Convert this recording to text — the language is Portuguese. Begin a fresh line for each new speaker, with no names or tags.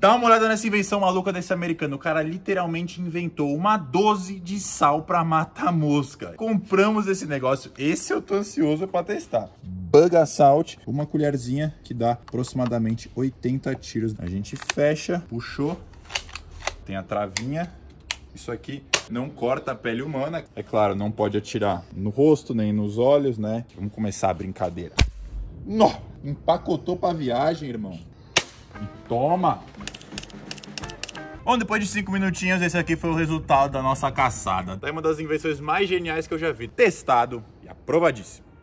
Dá uma olhada nessa invenção maluca desse americano. O cara literalmente inventou uma dose de sal pra matar mosca. Compramos esse negócio. Esse eu tô ansioso pra testar. Bug Assault, uma colherzinha que dá aproximadamente 80 tiros. A gente fecha, puxou, tem a travinha. Isso aqui não corta a pele humana. É claro, não pode atirar no rosto nem nos olhos, né? Vamos começar a brincadeira. Nó! Empacotou pra viagem, irmão. E toma! Bom, depois de 5 minutinhos, esse aqui foi o resultado da nossa caçada. É uma das invenções mais geniais que eu já vi. Testado e aprovadíssimo.